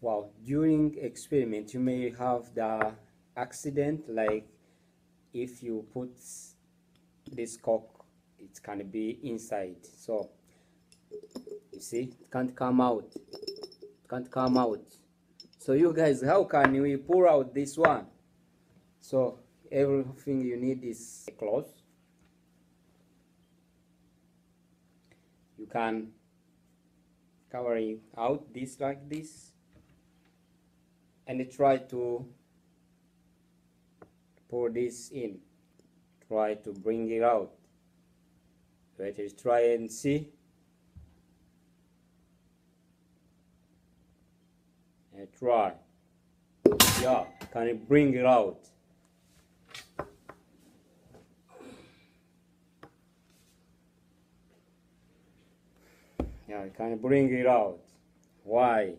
Wow, during experiment you may have the accident like if you put this cock it can be inside. So you see it can't come out. It can't come out. So you guys how can we pour out this one? So everything you need is a cloth you can cover out this like this and try to pour this in. Try to bring it out. Let us try and see. And try. Yeah can you bring it out? Yeah can bring it out? Why